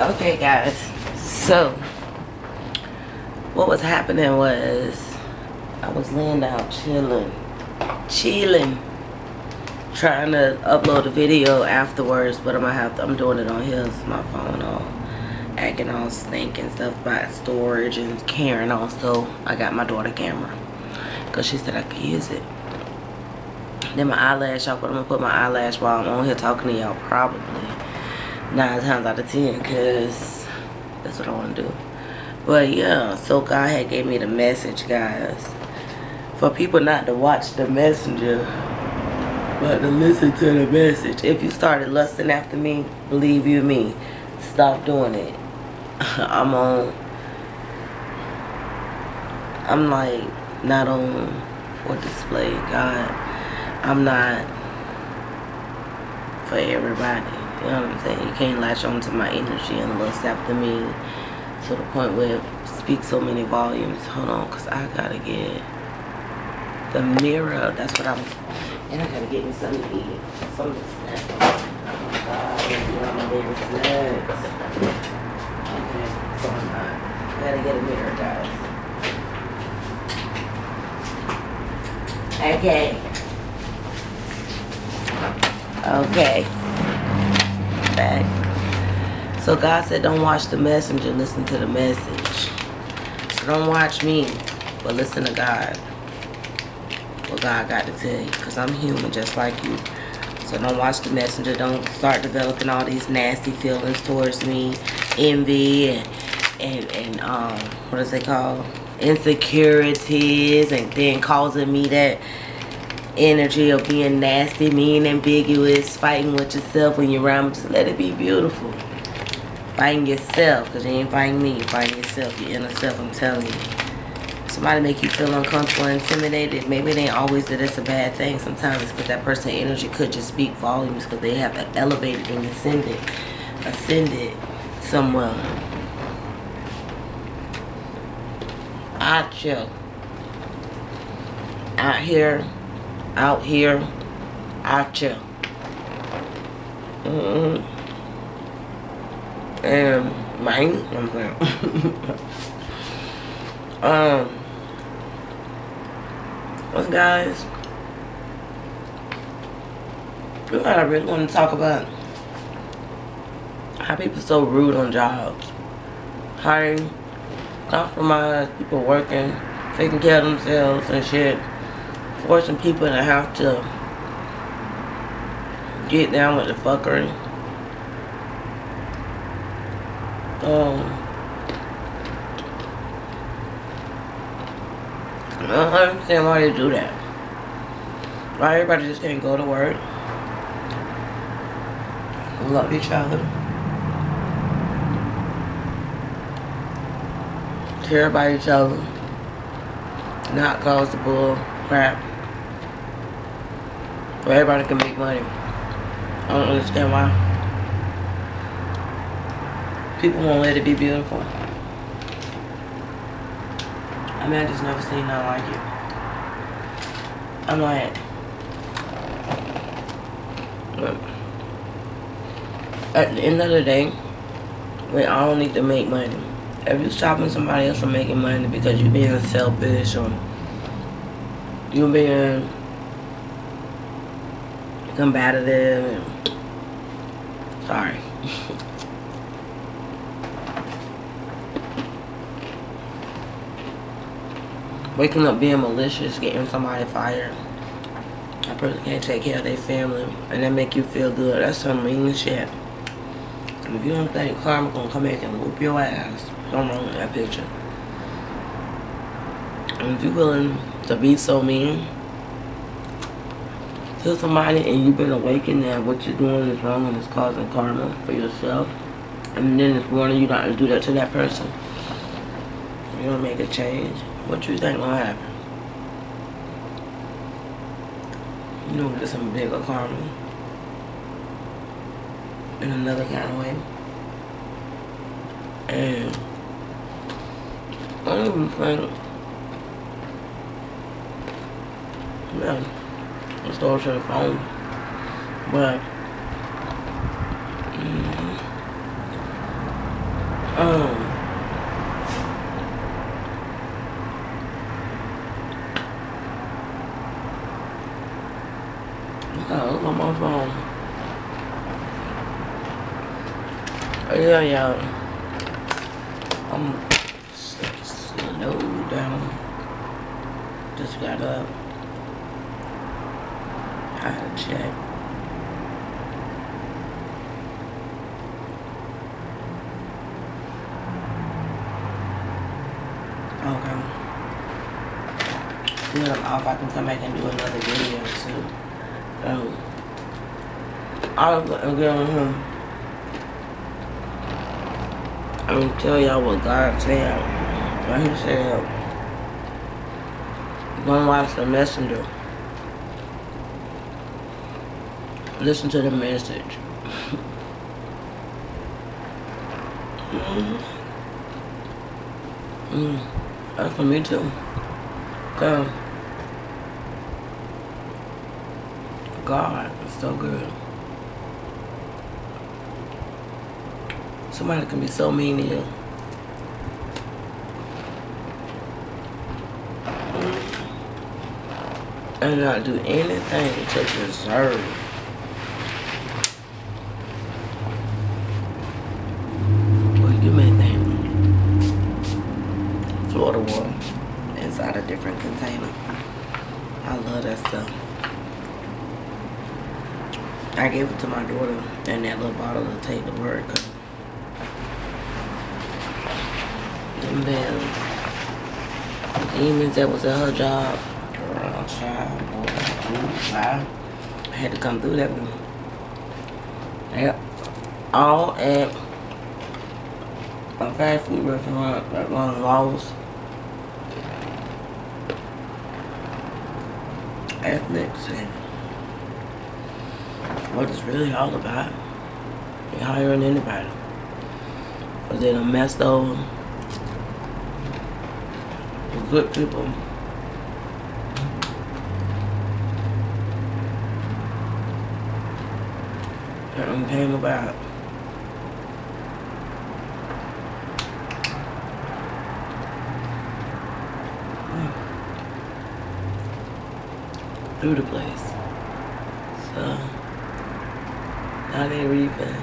Okay, guys. So, what was happening was I was laying down chilling, chilling, trying to upload a video afterwards, but I'm gonna have to. I'm doing it on his my phone all acting all stink and stuff about storage and Karen also. I got my daughter camera because she said I could use it. Then my eyelash off, but I'm gonna put my eyelash while I'm on here talking to y'all probably nine times out of ten because that's what I want to do. But yeah, so God had gave me the message, guys, for people not to watch the messenger, but to listen to the message. If you started lusting after me, believe you me, stop doing it. I'm on. I'm like not on for display, God. I'm not for everybody. You know what I'm saying? You can't latch on to my energy and lust after me to the point where it speaks so many volumes. Hold on, because I got to get the mirror. That's what I'm... And I got to get me something to eat. Something. Oh, God. I my baby snacks. Okay, so I'm not. I got to get a mirror, guys. Okay. Okay So God said, don't watch the messenger, listen to the message. So don't watch me, but listen to God. What God got to tell you, because I'm human just like you. So don't watch the messenger. Don't start developing all these nasty feelings towards me, envy and and, and um what is it called? Insecurities and then causing me that energy of being nasty, mean, ambiguous, fighting with yourself when you're around. Just let it be beautiful. Fighting yourself, because you ain't fighting me. You're fighting yourself, your inner self, I'm telling you. Somebody make you feel uncomfortable, intimidated. Maybe it ain't always that it's a bad thing. Sometimes it's because that person energy could just speak volumes because they have elevated and ascended, ascended somewhere. I chill. Out here out here out you. Mm-hmm. And mine, I'm um, well, guys, I really want to talk about how people so rude on jobs, hiring, compromise, people working, taking care of themselves and shit forcing people to have to get down with the fuckery. Um, I don't understand why they do that. Why everybody just can't go to work, love each other, care about each other, not cause the bull crap where everybody can make money. I don't understand why. People won't let it be beautiful. I mean, I just never seen nothing like it. I'm like, at the end of the day, we all need to make money. If you're stopping somebody else from making money because you're being selfish or you're being combative and sorry. Waking up being malicious, getting somebody fired. A person can't take care of their family and that make you feel good. That's some mean shit. If you don't think karma gonna come back and whoop your ass, wrong with that picture. And if you're willing to be so mean, to somebody and you've been awakened that what you're doing is wrong and it's causing karma for yourself and then it's warning you not to do that to that person you don't make a change. What you think gonna happen? You know there's some bigger karma in another kind of way. And I don't even think yeah Let's go to the phone. But mm, Um. Oh, on my phone. Yeah, yeah. I'm slow down. Just got up. To check. Okay. Then I'm off. I can come back and do another video too. Um, I'll again. Hmm. I'm gonna tell y'all what God said. When He said, "Don't watch the messenger. Listen to the message." mm. Mm. That's for me too. Go. God is so good. Somebody can be so mean to you. And not do anything to deserve. I gave it to my daughter and that little bottle to take to work. Them damn demons that was at her job. Girl, child, boy, I had to come through that one. Yep. All at a fast food restaurant that runs Lowe's. Ethnics and what it's really all about. They hiring anybody. Cause they done messed over with good people. That done came about. Hmm. Through the place. So now they reaping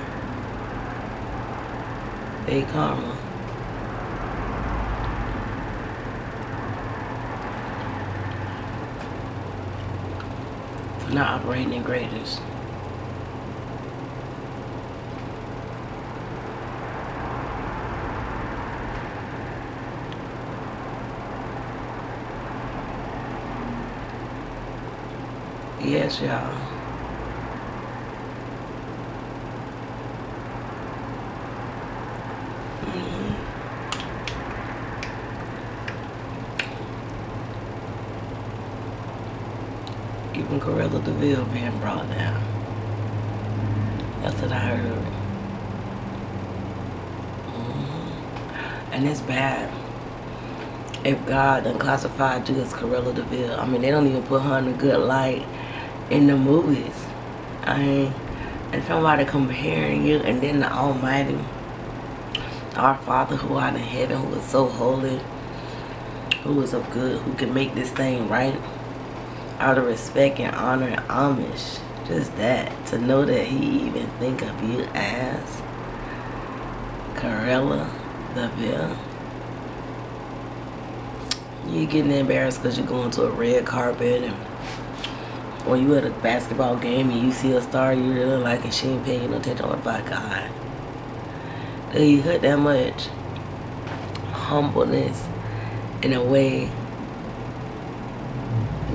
they karma. Not operating in greatness. Yes, y'all. Even de Vil being brought down. That's what I heard. Mhm. And it's bad. If God done classified you as Cruella de Vil, I mean, they don't even put her in a good light in the movies. I mean, and somebody comparing you, and then the Almighty, our Father who art in heaven, who is so holy, who is of good, who can make this thing right, out of respect and honor and homage. Just that, to know that he even think of you as Corella DeVille. You getting embarrassed because you're going to a red carpet and or you at a basketball game and you see a star you really like and she ain't paying no attention. Oh my God. Do you hurt that much humbleness in a way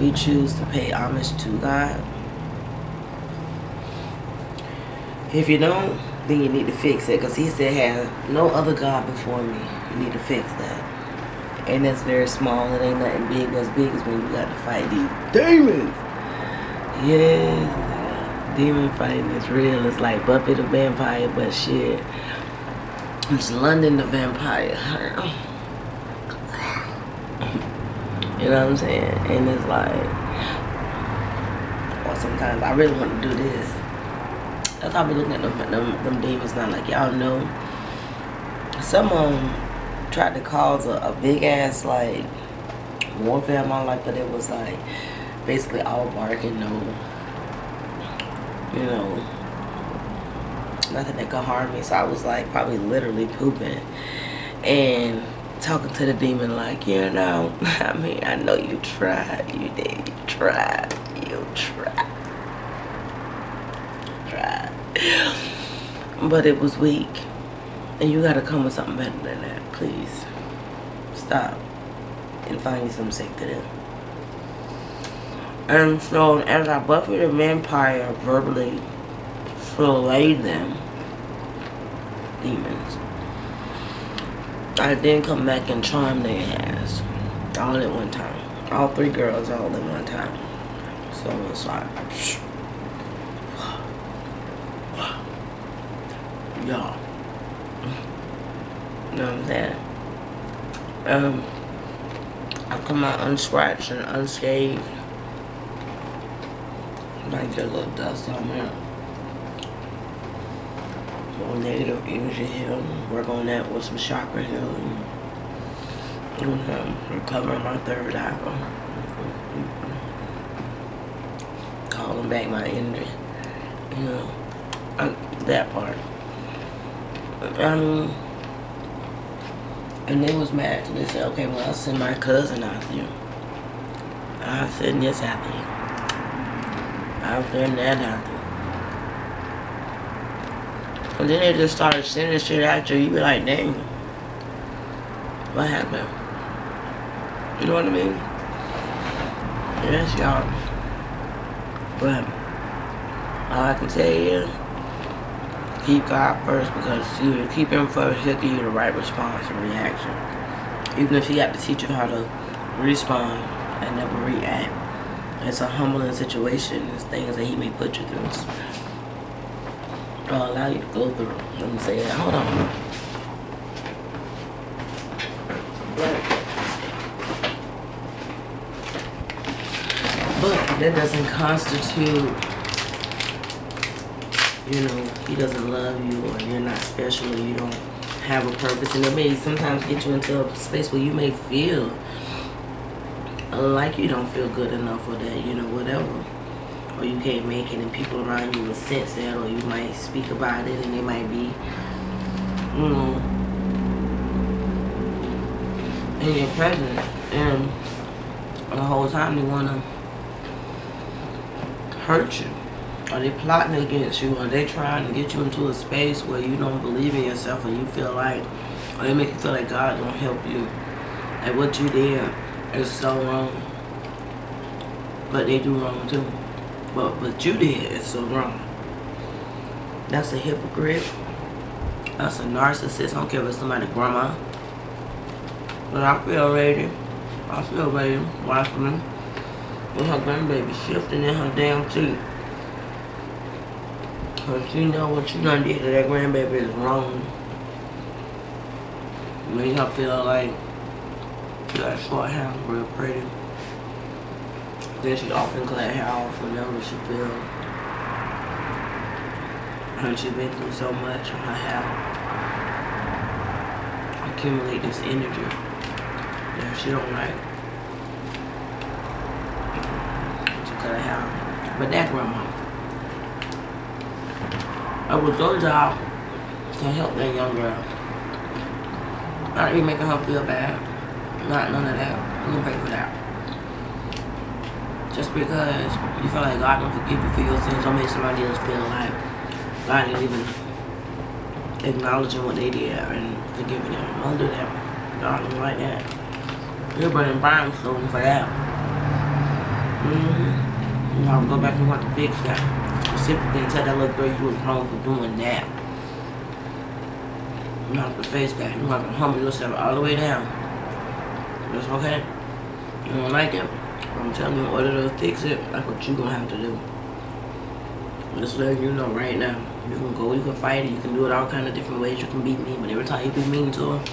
we choose to pay homage to God? If you don't, then you need to fix it because he said have no other God before me. You need to fix that. And that's very small. It ain't nothing big. What's big is when you got to fight these demons. Yes, demon fighting is real. It's like Buffy the Vampire, but shit. It's London the Vampire. You know what I'm saying? And it's like, or sometimes I really want to do this. That's how I be looking at them, them, them demons now. Like, y'all know someone tried to cause a, a big ass like warfare in my life, but it was like basically all barking, no, you know, nothing that could harm me. So I was like probably literally pooping and talking to the demon like, you know, I mean, I know you tried, you did, you tried, you tried, tried, but it was weak. And you gotta come with something better than that, please. Stop and find you some safety there. And so as I Buffy the Vampire verbally slayed them, demons, I then come back and charm their ass. All at one time. All three girls all at one time. So it's like, y'all. You know what I'm saying? Um, I come out unscratched and unscathed. Get a little dust on there. Little negative energy heal. Work on that with some chakra healing. Mm-hmm. Recovering my third eye. Calling back my energy. You know, that part. I mean, and they was mad. They said, okay, well, I'll send my cousin after you. I'll send this after you. I'll send that after you. And then they just started sending shit after you. You be like, dang, what happened? You know what I mean? Yes, y'all. But all I can say is, keep God first because you keep him first, he'll give you the right response and reaction. Even if he got to teach you how to respond and never react. It's a humbling situation. It's things that he may put you through. Or allow you to go through. Let me say that. Hold on. But that doesn't constitute you know, he doesn't love you or you're not special or you don't have a purpose. And it may sometimes get you into a space where you may feel like you don't feel good enough or that, you know, whatever. Or you can't make it and people around you will sense that or you might speak about it and they might be, you know, in your presence. And the whole time they want to hurt you. Are they plotting against you? Are they trying to get you into a space where you don't believe in yourself or you feel like, or they make you feel like God don't help you? Like what you did is so wrong. But they do wrong too. But what you did is so wrong. That's a hypocrite. That's a narcissist. I don't care if it's somebody grandma. But I feel ready. I feel ready watching me with her grandbaby shifting in her damn teeth. Cause you know what you done did to that grandbaby is wrong. Make her feel like got short hair, real pretty. Then she often cut her hair off whenever she feel. And she's been through so much on her hair. Accumulate this energy that she don't like. She cut her hair. But that grandma. I was your job to help that young girl. Not even making her feel bad. Not none of that. You can pay for that. Just because you feel like God don't forgive you for your sins don't make somebody else feel like God ain't even acknowledging what they did and forgiving them. Don't do that. God don't like that. You're burning brimstone for that. Mm-hmm. You know, go back and want to fix that specifically tell that little girl you was wrong for doing that. You have to face that. You have to humble yourself all the way down. That's okay. You don't like it? I'm telling you, order to fix it, that's what you're gonna have to do. Just letting you know right now. You can go, you can fight it, you can do it all kind of different ways. You can beat me, but every time you be mean to her,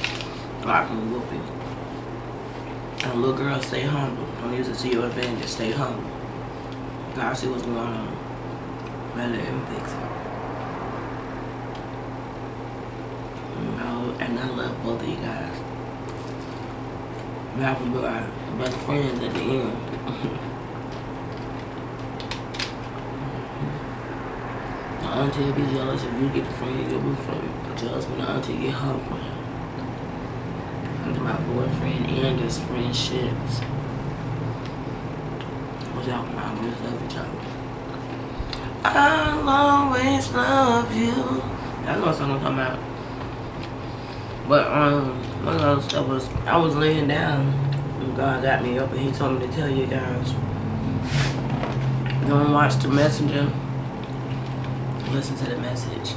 God can whoop you. And little girl, stay humble. Don't use it to your advantage. Stay humble. God see what's going on rather than fix it. And I love both of you guys. Y'all be our uh, best friends at the end. My auntie will be jealous if you get the friend you get with friend. Jealous when the auntie get her friend. My boyfriend and his friendships. Watch out, I always love each other. I'll always love you. What song I'm talking about. But um, one of those stuff was I was laying down God got me up and He told me to tell you guys. Don't watch the messenger. Listen to the message.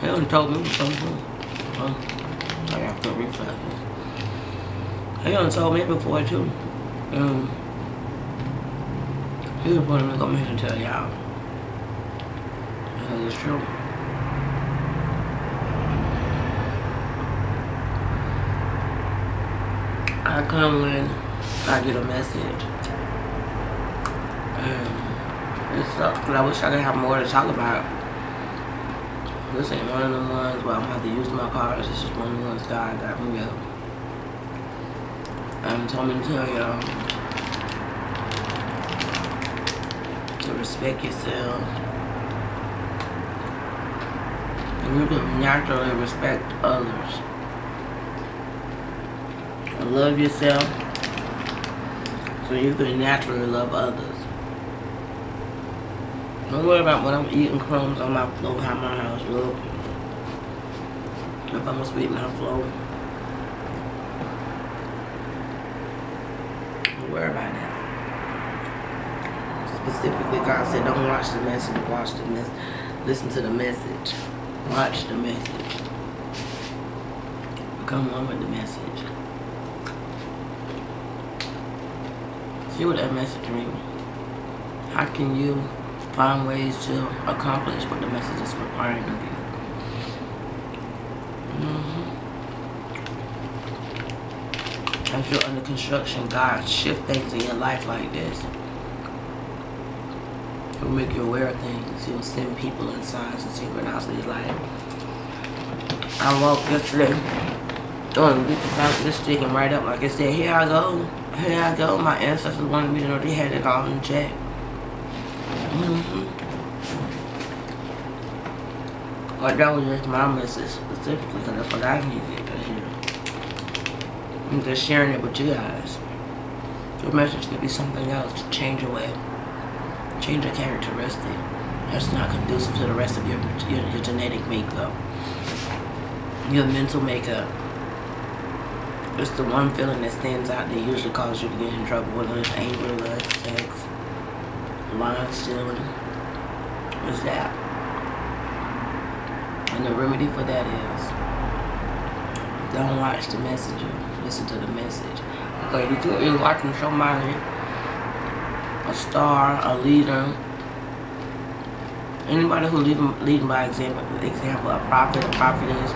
He only told me something. Oh, I got to reflex. He only told me before too. Um, he was come here and tell y'all. Because it's true. I come when I get a message. Um, and it sucks because I wish I could have more to talk about. This ain't one of them ones where I'm gonna have to use my cards. This is one of the ones God got me up. Um, and told me to tell y'all to respect yourself. And you can naturally respect others. Love yourself so you can naturally love others. Don't worry about when I'm eating crumbs on my floor, how my house look. If I'm gonna sweep my floor. Don't worry about that. Specifically, God said, don't watch the message, watch the message. Listen to the message. Watch the message. Become one with the message. See what that message means. How can you find ways to accomplish what the message is requiring of you? Mm-hmm. As you're under construction, God shift things in your life like this. He'll make you aware of things. He'll send people and signs and synchronicities like I walked yesterday on this sticking right up like I said, here I go. Here I go. My ancestors wanted me to know they had it all in check. Mm-hmm. But that was just my message specifically because that's what I needed to hear. I'm just sharing it with you guys. Your message could be something else to change your way. Change your characteristic. That's not conducive to the rest of your, your, your genetic makeup. Your mental makeup. It's the one feeling that stands out that usually causes you to get in trouble, whether it's anger, lust, sex, lying, stealing. What's that? And the remedy for that is don't watch the messenger, listen to the message. Okay, you could be watching somebody, a star, a leader, anybody who leading, leading by example, example, a prophet, a prophetess,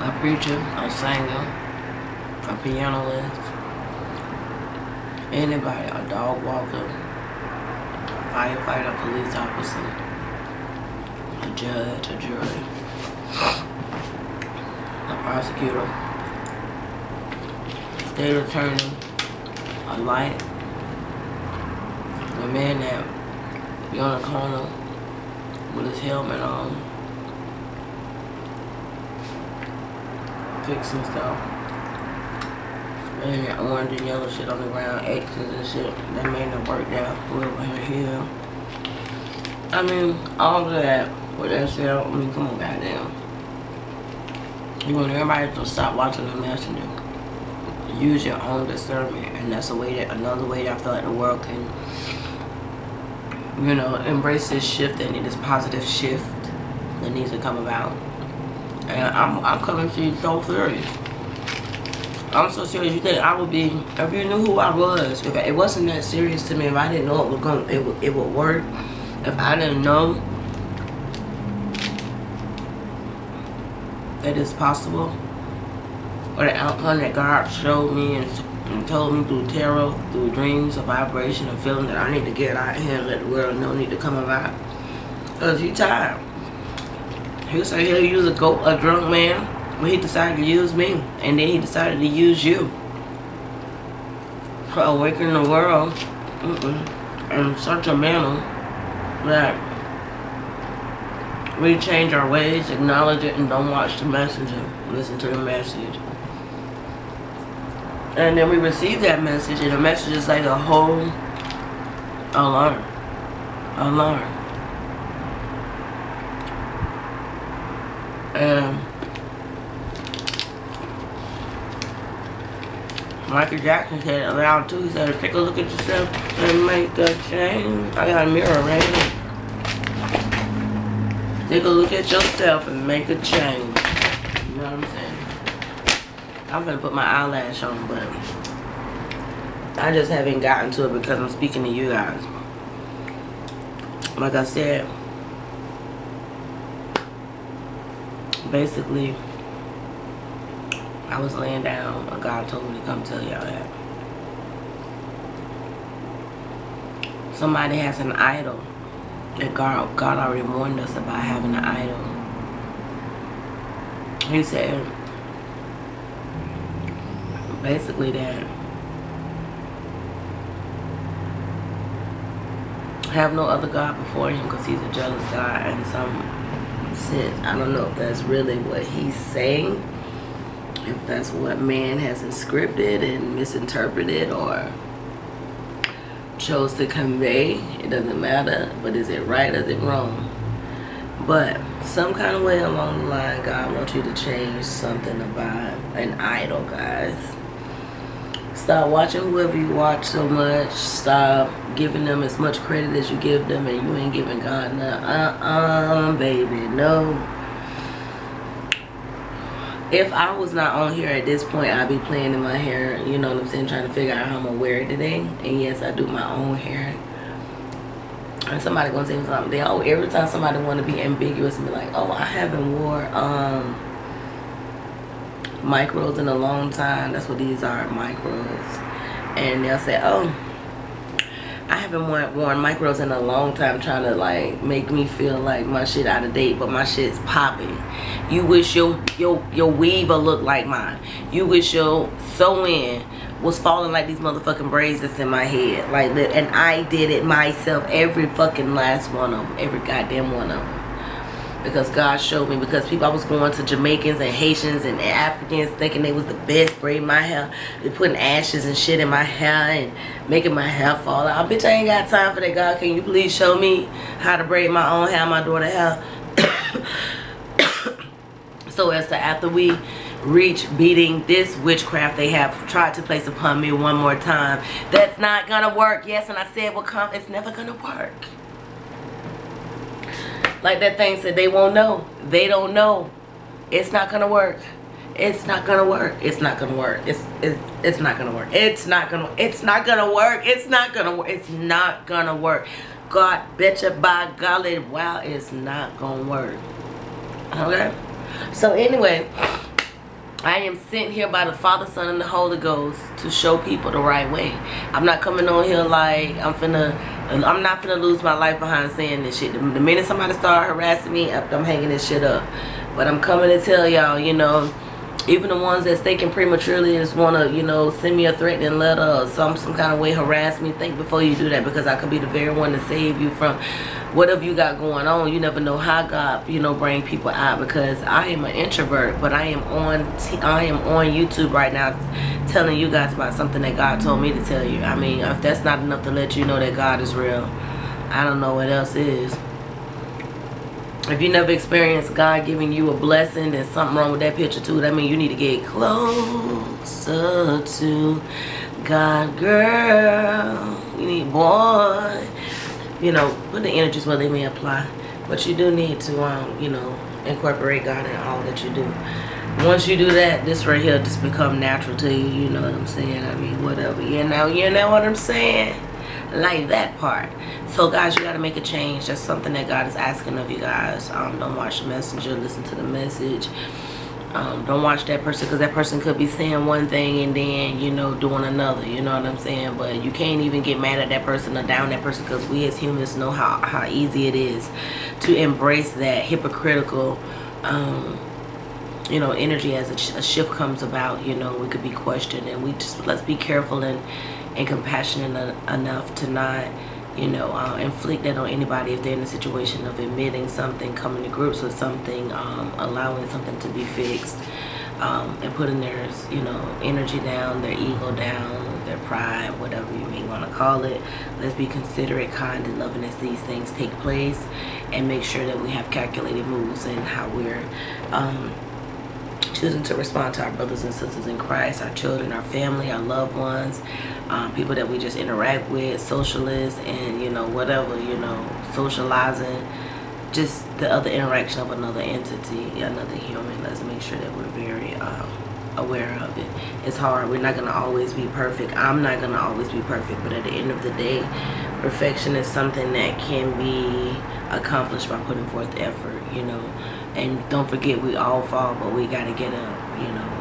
a preacher, a singer, a pianist, anybody, a dog walker, a firefighter, a police officer, a judge, a jury, a prosecutor, state attorney, a light, a man that be on the corner with his helmet on, fixing stuff. And orange and yellow shit on the ground, X's and shit. That man that work out, whoever had here. I mean, all of that, with that said, I mean, come on, goddamn. You want everybody to stop watching the messenger. Use your own discernment, and that's a way that another way that I feel like the world can, you know, embrace this shift and this positive shift that needs to come about. And I'm, I'm coming to you so serious. I'm so serious. You think I would be, if you knew who I was, if it wasn't that serious to me, if I didn't know it would come, it would, it would work, if I didn't know that it's possible, or the outcome that God showed me and, and told me through tarot, through dreams, a vibration, a feeling that I need to get out here and let the world know need to come about. Because he tired. He'll say he'll use a goat, a drunk man when he decided to use me. And then he decided to use you. For awakening the world in such a manner that we change our ways, acknowledge it, and don't watch the messenger. Listen to the message. And then we receive that message, and the message is like a whole alarm. Alarm. And Michael Jackson said loud too. He said, take a look at yourself and make a change. I got a mirror right here. Take a look at yourself and make a change. You know what I'm saying? I'm gonna put my eyelash on, but I just haven't gotten to it because I'm speaking to you guys. Like I said, basically, I was laying down and God told me to come tell y'all that. Somebody has an idol that God, God already warned us about having an idol. He said, basically that have no other God before him because he's a jealous God and some sense. I don't know if that's really what he's saying. If that's what man has inscripted and misinterpreted or chose to convey. It doesn't matter, but is it right or is it wrong? But some kind of way along the line, God wants you to change something about an idol, guys. Stop watching whoever you watch so much. Stop giving them as much credit as you give them and you ain't giving God none. Uh-uh, baby, no if I was not on here at this point, I'd be playing in my hair, you know what I'm saying, trying to figure out how I'm to wear it today. And yes, I do my own hair. And somebody to say something. They, oh, every time somebody want to be ambiguous and be like, oh, I haven't wore um, micros in a long time. That's what these are, micros. And they'll say, oh, I haven't worn, micros in a long time trying to like make me feel like my shit out of date, but my shit's popping. You wish your your your weaver looked like mine. You wish your sew-in was falling like these motherfucking braids that's in my head. Like and I did it myself, every fucking last one of them, every goddamn one of them because God showed me because people I was going to Jamaicans and Haitians and Africans thinking they was the best braiding my hair putting ashes and shit in my hair and making my hair fall out bitch I ain't got time for that God can you please show me how to braid my own hair my daughter hair so as to after we reach beating this witchcraft they have tried to place upon me one more time that's not gonna work yes and I said will come it's never gonna work like that thing said, they won't know. They don't know. It's not gonna work. It's not gonna work. It's not gonna work. It's it's it's not gonna work. It's not gonna it's not gonna work. It's not gonna work. It's not gonna work. God betcha by golly, wow, it's not gonna work. Okay? So anyway, I am sent here by the Father, Son, and the Holy Ghost to show people the right way. I'm not coming on here like I'm finna I'm not gonna lose my life behind saying this shit. The, the minute somebody start harassing me, I'm hanging this shit up. But I'm coming to tell y'all, you know, even the ones that's thinking prematurely just want to, you know, send me a threatening letter or uh, some some kind of way harass me, think before you do that because I could be the very one to save you from whatever you got going on. You never know how God, you know, bring people out because I am an introvert, but I am on I am on YouTube right now telling you guys about something that God told me to tell you. I mean, if that's not enough to let you know that God is real, I don't know what else is. If you never experienced God giving you a blessing, there's something wrong with that picture too. That means you need to get closer to God, girl. You need, boy. You know, put the energies where they may apply. But you do need to, um, you know, incorporate God in all that you do once you do that, this right here just become natural to you. You know what I'm saying? I mean, whatever. You know, you know what I'm saying? Like that part. So, guys, you got to make a change. That's something that God is asking of you guys. Um, don't watch the messenger. Listen to the message. Um, don't watch that person because that person could be saying one thing and then you know doing another you know what i'm saying but you can't even get mad at that person or down that person because we as humans know how how easy it is to embrace that hypocritical um, you know, energy as a, a, shift comes about, you know, we could be questioned and we just, let's be careful and, and compassionate enough to not, you know, uh, inflict that on anybody if they're in a situation of admitting something, coming to grips with something, um, allowing something to be fixed, um, and putting their, you know, energy down, their ego down, their pride, whatever you may want to call it. Let's be considerate, kind, and loving as these things take place, and make sure that we have calculated moves and how we're um, choosing to respond to our brothers and sisters in Christ, our children, our family, our loved ones, um, people that we just interact with, socialists, and you know whatever you know, socializing just the other interaction of another entity, another human. Let's make sure that we're very um, aware of it. It's hard. We're not going to always be perfect. I'm not going to always be perfect. But at the end of the day, perfection is something that can be accomplished by putting forth effort, you know. And don't forget, we all fall, but we got to get up, you know.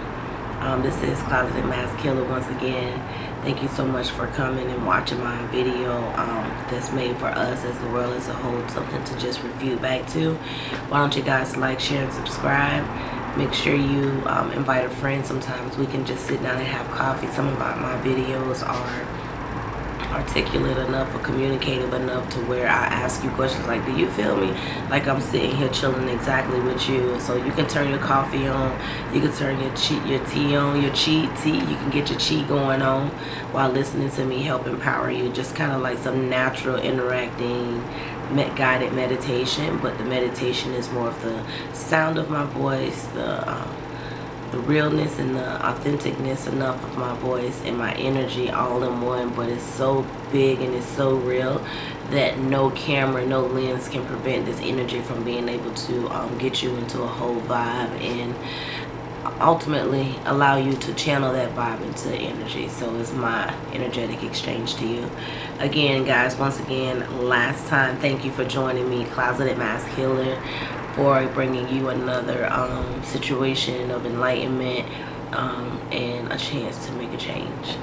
Um, this is Closeted Masked Healer once again. Thank you so much for coming and watching my video um, that's made for us as the world as a whole. Something to just review back to. Why don't you guys like, share, and subscribe. Make sure you um, invite a friend. Sometimes we can just sit down and have coffee. Some of my videos are articulate enough or communicative enough to where I ask you questions like, do you feel me? Like I'm sitting here chilling exactly with you. So you can turn your coffee on, you can turn your cheat, your tea on, your cheat tea. You can get your cheat going on while listening to me help empower you. Just kind of like some natural interacting guided meditation, but the meditation is more of the sound of my voice, the um, the realness and the authenticness enough of my voice and my energy all in one but it's so big and it's so real that no camera no lens can prevent this energy from being able to um, get you into a whole vibe and ultimately allow you to channel that vibe into energy. So it's my energetic exchange to you. Again guys once again last time thank you for joining me closeted mask healer for bringing you another um, situation of enlightenment um, and a chance to make a change